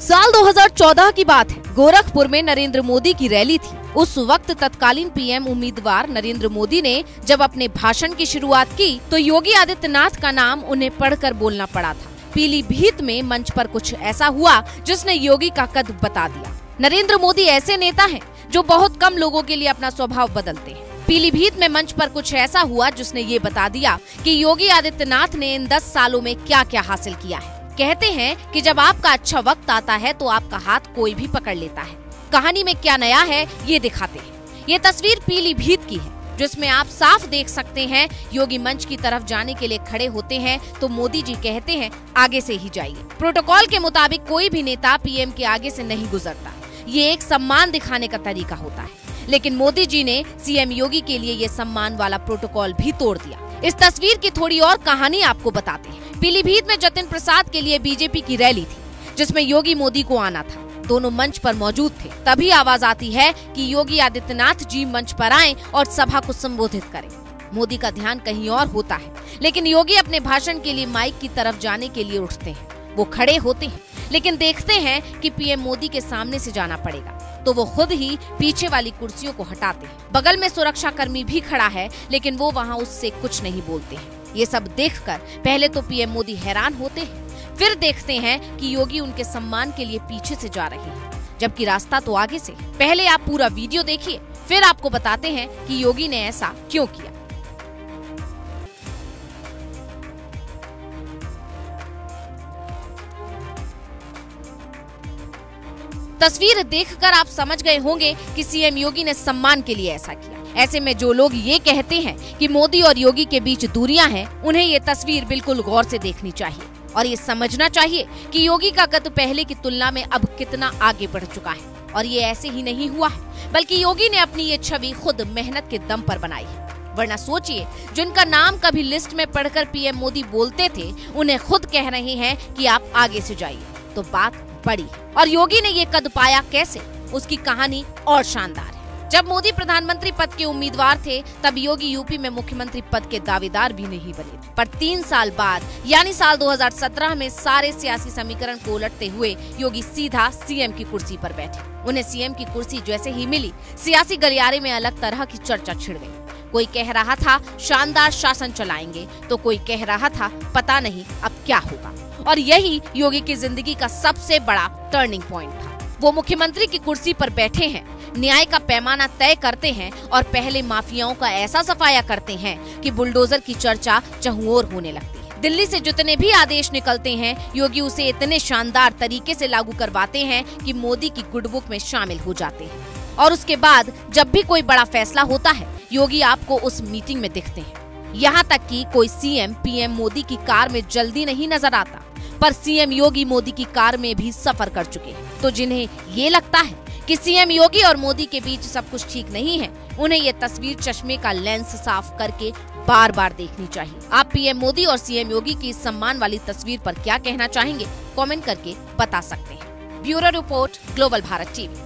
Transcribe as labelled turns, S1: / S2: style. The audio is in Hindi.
S1: साल 2014 की बात है। गोरखपुर में नरेंद्र मोदी की रैली थी। उस वक्त तत्कालीन पीएम उम्मीदवार नरेंद्र मोदी ने जब अपने भाषण की शुरुआत की तो योगी आदित्यनाथ का नाम उन्हें पढ़कर बोलना पड़ा था। पीलीभीत में मंच पर कुछ ऐसा हुआ, जिसने योगी का कद बता दिया। नरेंद्र मोदी ऐसे नेता हैं, जो बहुत कम लोगों के लिए अपना स्वभाव बदलते हैं। पीलीभीत में मंच पर कुछ ऐसा हुआ, जिसने ये बता दिया कि योगी आदित्यनाथ ने इन दस सालों में क्या क्या हासिल किया है। कहते हैं कि जब आपका अच्छा वक्त आता है तो आपका हाथ कोई भी पकड़ लेता है। कहानी में क्या नया है, ये दिखाते हैं। ये तस्वीर पीलीभीत की है, जिसमें आप साफ़ देख सकते हैं, योगी मंच की तरफ़ जाने के लिए खड़े होते हैं तो मोदी जी कहते हैं, आगे से ही जाइए। प्रोटोकॉल के मुताबिक कोई भी नेता पीएम के आगे से नहीं गुजरता। ये एक सम्मान दिखाने का तरीका होता है। लेकिन मोदी जी ने सीएम योगी के लिए ये सम्मान वाला प्रोटोकॉल भी तोड़ दिया। इस तस्वीर की थोड़ी और कहानी आपको बताते हैं। पीलीभीत में जतिन प्रसाद के लिए बीजेपी की रैली थी, जिसमें योगी मोदी को आना था। दोनों मंच पर मौजूद थे। तभी आवाज़ आती है कि योगी आदित्यनाथ जी मंच पर आए और सभा को संबोधित करें। मोदी का ध्यान कहीं और होता है, लेकिन योगी अपने भाषण के लिए माइक की तरफ़ जाने के लिए उठते हैं। वो खड़े होते हैं, लेकिन देखते हैं कि पीएम मोदी के सामने से जाना पड़ेगा तो वो खुद ही पीछे वाली कुर्सियों को हटाते हैं। बगल में सुरक्षा कर्मी भी खड़ा है, लेकिन वो वहाँ उससे कुछ नहीं बोलते हैं। ये सब देखकर पहले तो पीएम मोदी हैरान होते हैं, फिर देखते हैं कि योगी उनके सम्मान के लिए पीछे से जा रहे हैं। जबकि रास्ता तो आगे से, पहले आप पूरा वीडियो देखिए, फिर आपको बताते हैं कि योगी ने ऐसा क्यों किया। तस्वीर देखकर आप समझ गए होंगे कि सीएम योगी ने सम्मान के लिए ऐसा किया। ऐसे में जो लोग ये कहते हैं कि मोदी और योगी के बीच दूरियाँ हैं, उन्हें ये तस्वीर बिल्कुल गौर से देखनी चाहिए। और ये समझना चाहिए कि योगी का कद पहले की तुलना में अब कितना आगे बढ़ चुका है। और ये ऐसे ही नहीं हुआ है, बल्कि योगी ने अपनी ये छवि खुद मेहनत के दम पर बनाई है। वरना सोचिए, जिनका नाम कभी लिस्ट में पढ़कर पीएम मोदी बोलते थे, उन्हें खुद कह रहे हैं कि आप आगे से जाइए। तो बात बड़ी और योगी ने ये कद पाया कैसे? उसकी कहानी और शानदार है। जब मोदी प्रधानमंत्री पद के उम्मीदवार थे, तब योगी यूपी में मुख्यमंत्री पद के दावेदार भी नहीं बने पर तीन साल बाद, यानी साल 2017 में सारे सियासी समीकरण को उलटते हुए योगी सीधा सीएम की कुर्सी पर बैठे। उन्हें सीएम की कुर्सी जैसे ही मिली, सियासी गलियारे में अलग तरह की चर्चा छिड़ गई। कोई कह रहा था, शानदार शासन चलाएँगे। तो कोई कह रहा था, पता नहीं अब क्या होगा। और यही योगी की ज़िंदगी का सबसे बड़ा टर्निंग पॉइंट था। वो मुख्यमंत्री की कुर्सी पर बैठे हैं, न्याय का पैमाना तय करते हैं और पहले माफियाओं का ऐसा सफाया करते हैं कि बुलडोजर की चर्चा चहुओर होने लगती है। दिल्ली से जितने भी आदेश निकलते हैं, योगी उसे इतने शानदार तरीके से लागू करवाते हैं कि मोदी की गुडबुक में शामिल हो जाते हैं। और उसके बाद जब भी कोई बड़ा फैसला होता है योगी आपको उस मीटिंग में दिखते हैं। यहाँ तक कि कोई सीएम, पीएम मोदी की कार में जल्दी नहीं नज़र आता, पर सीएम योगी मोदी की कार में भी सफ़र कर चुके हैं। तो जिन्हें ये लगता है कि सीएम योगी और मोदी के बीच सब कुछ ठीक नहीं है, उन्हें ये तस्वीर चश्मे का लेंस साफ़ करके बार बार देखनी चाहिए। आप पीएम मोदी और सीएम योगी की सम्मान वाली तस्वीर पर क्या कहना चाहेंगे, कमेंट करके बता सकते हैं। Bureau report, global Bharat TV.